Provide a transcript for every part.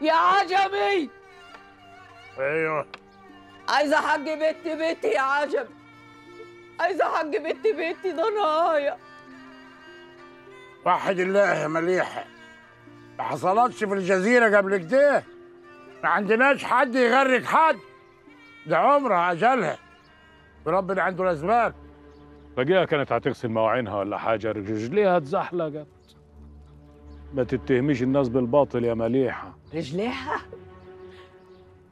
يا عجمي أيوه. عايزه حاج بنت بيتي يا عجمي عايزه حاج بنت بيتي ضنايا وحد الله يا مليحه ما حصلتش في الجزيرة قبل كده؟ ما عندناش حد يغرق حد. ده عمرها أجلها. وربنا عنده الاسباب فجأة كانت هتغسل مواعينها ولا حاجة رجليها اتزحلقت. ما تتهميش الناس بالباطل يا مليحة. رجليها؟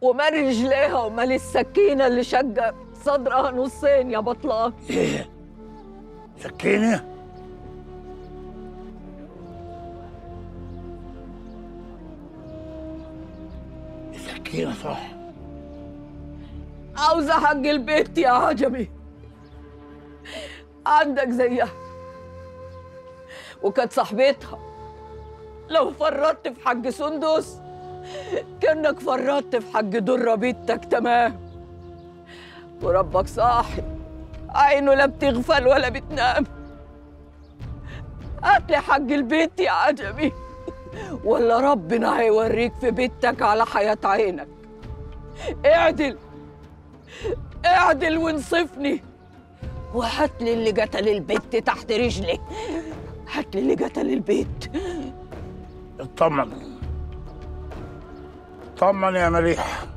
ومال رجليها ومال السكينة اللي شقة صدرها نصين يا بطلان. إيه؟ سكينة؟ سكينة صح. عاوزة حق البيت يا عجمي. عندك زيها. وكانت صاحبتها. لو فرطت في حق سندس كأنك فرطت في حق درة بيتك تمام؟ وربك صاحي عينه لا بتغفل ولا بتنام. هاتلي حق البيت يا عجمي ولا ربنا هيوريك في بيتك على حياة عينك. اعدل اعدل وانصفني وهات لي اللي قتل البيت تحت رجلي. هات لي اللي قتل البيت اطمن اطمن يا مليحه